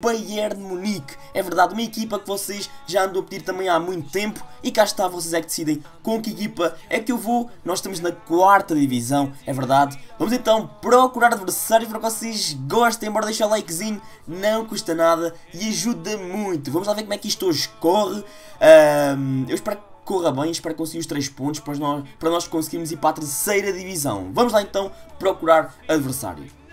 Bayern Munique. É verdade, uma equipa que vocês já andam a pedir também há muito tempo e cá está, vocês é que decidem com que equipa é que eu vou. Nós estamos na quarta divisão, é verdade. Vamos então procurar adversários para que vocês gostem, embora deixar o likezinho, não custa nada e ajuda muito. Vamos lá ver como é que isto hoje corre. Um, eu espero que corra bem, espero conseguir os 3 pontos para nós, para nós conseguirmos ir para a terceira divisão. Vamos lá então procurar adversário.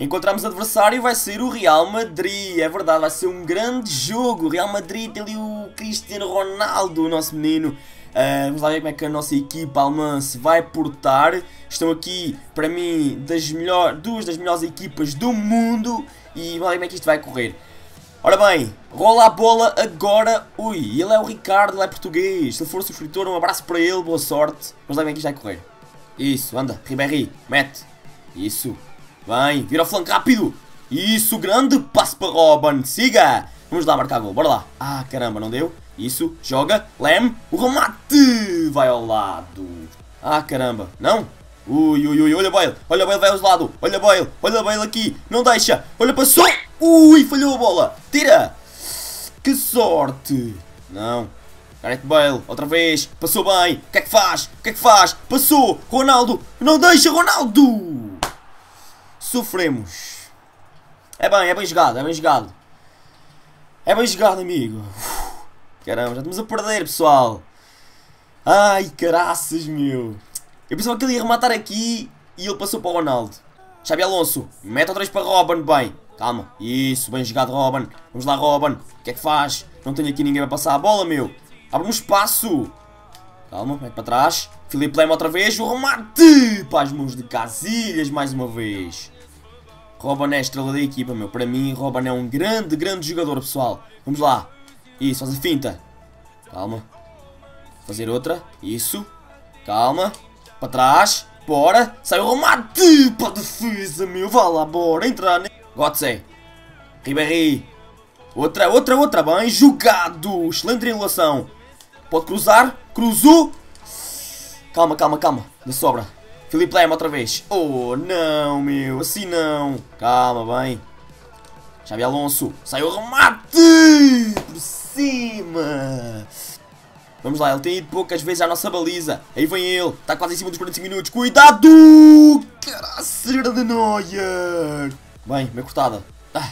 Encontramos adversário, vai ser o Real Madrid, é verdade, vai ser um grande jogo. Real Madrid tem ali o Cristiano Ronaldo, o nosso menino. Uh, vamos lá ver como é que a nossa equipa alemã se vai portar. Estão aqui, para mim, das melhor, duas das melhores equipas do mundo. E vamos lá ver como é que isto vai correr. Ora bem, rola a bola agora. Ui, ele é o Ricardo, ele é português. Se ele for subscritor, um abraço para ele, boa sorte. Vamos lá ver como é que isto vai correr. Isso, anda, Ribéry, mete. Isso, Bem, vira o flanco rápido. Isso, grande passo para Robin. Siga. Vamos lá marcar gol, bora lá. Ah, caramba, não deu? Isso, joga. Lem, o remate. Vai ao lado. Ah, caramba. Não? Ui, ui, ui, olha Bale. Olha Bale, vai aos lados. Olha Bale, olha Bale aqui. Não deixa. Olha, passou. Ui, falhou a bola. Tira. Que sorte. Não. Gareth Bale, outra vez. Passou bem. O que é que faz? O que é que faz? Passou. Ronaldo. Não deixa, Ronaldo sofremos. É bem, é bem jogado, é bem jogado. É bem jogado, amigo. Caramba, já estamos a perder, pessoal. Ai, caraças, meu. Eu pensava que ele ia rematar aqui e ele passou para o Ronaldo. Xabi Alonso, mete outra vez para Robin, bem. Calma, isso, bem jogado, Robin. Vamos lá, Robin. O que é que faz? Não tenho aqui ninguém para passar a bola, meu. Abre um espaço. Calma, mete para trás. Filipe Lema outra vez. O remate para as mãos de Casilhas mais uma vez. Robin é a estrela da equipa, meu. Para mim, Robin é um grande, grande jogador, pessoal. Vamos lá. Isso, faz a finta. Calma. Fazer outra. Isso. Calma. Para trás. Bora. Sai o remate para a defesa, meu. Vá lá, bora. Entrar. Gotze. Ribéry. Outra, outra, outra. Bem jogado. Excelente triangulação. Pode cruzar. Cruzou. Calma, calma, calma. Da sobra. Filipe Lema outra vez. Oh, não, meu. Assim não. Calma, bem. Xabi Alonso. Sai o remate! Por cima. Vamos lá, ele tem ido poucas vezes à nossa baliza. Aí vem ele. Está quase em cima dos 45 minutos. Cuidado! Caraca de Neuer. Bem, meio cortada. Ah.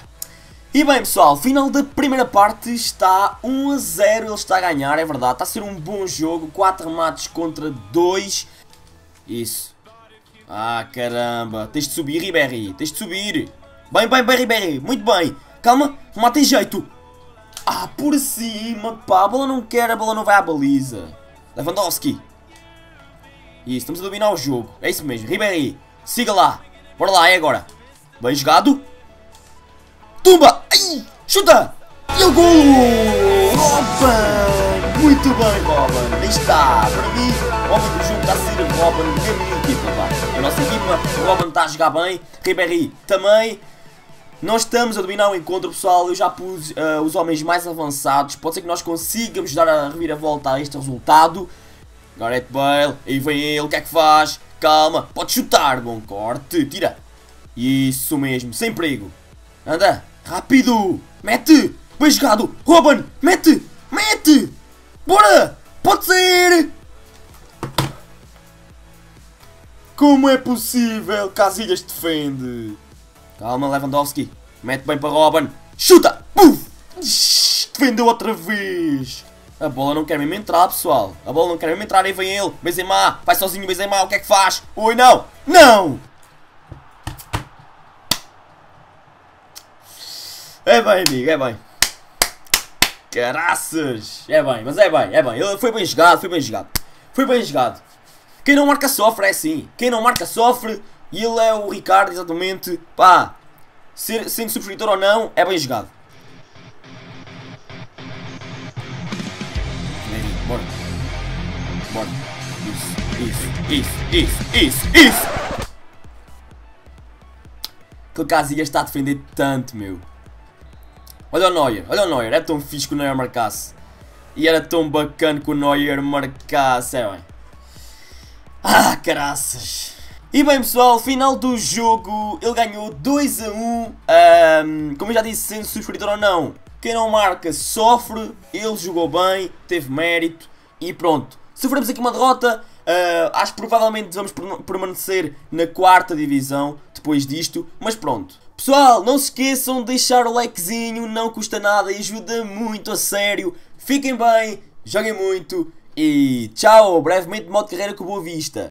E bem pessoal, final da primeira parte está 1 a 0, ele está a ganhar, é verdade, está a ser um bom jogo, 4 remates contra 2, isso, ah, caramba. Tens de subir, Ribéry. Tens de subir. Bem, bem, bem, Ribéry. Muito bem. Calma. Não tem jeito. Ah, por cima, pá. A bola não quer, a bola não vai à baliza. Lewandowski. Isso, estamos a dominar o jogo. É isso mesmo. Ribéry. Siga lá. Bora lá, é agora. Bem jogado. Tumba. Ai, chuta. E o gol. Robin. Muito bem, Robin. Aí está. Para mim, o homem do jogo está a ser o Robin da minha equipa, pá a nossa equipa. O Robin está a jogar bem. Ribéry também. Nós estamos a dominar o encontro, pessoal. Eu já pus uh, os homens mais avançados. Pode ser que nós consigamos dar a reviravolta a este resultado. Gareth Bale. Aí vem ele. O que é que faz? Calma. Pode chutar. Bom corte. Tira. Isso mesmo. Sem perigo. Anda. Rápido. Mete. Bem jogado. Robin. Mete. Mete. Bora. Pode ser. Como é possível? Casilhas defende. Calma, Lewandowski. Mete bem para Robin. Chuta! Puf! Defendeu outra vez. A bola não quer mesmo entrar, pessoal. A bola não quer mesmo entrar. Aí vem ele. Benzema. Vai sozinho, Benzema. O que é que faz? Oi, não. Não! É bem, amigo. É bem. Caraças. É bem, mas é bem. É bem. Ele foi bem jogado. Foi bem jogado. Foi bem jogado. Quem não marca sofre, é assim. Quem não marca sofre. E ele é o Ricardo, exatamente. Pá, ser, sendo subscritor ou não, é bem jogado. Bora. Isso, isso, isso, isso, isso, isso. Aquele Casilhas está a defender tanto, meu. Olha o Neuer, olha o Neuer. É tão fixe que o Neuer marcasse. E era tão bacana que o Neuer marcasse. É bem. Ah, caraças. E bem pessoal, final do jogo, ele ganhou 2 a 1, um, como eu já disse, sendo subscritor ou não, quem não marca sofre, ele jogou bem, teve mérito e pronto. Sofremos aqui uma derrota, uh, acho que provavelmente vamos permanecer na quarta divisão depois disto, mas pronto. Pessoal, não se esqueçam de deixar o likezinho, não custa nada e ajuda muito a sério. Fiquem bem, joguem muito e tchau, brevemente modo carreira com Boa Vista.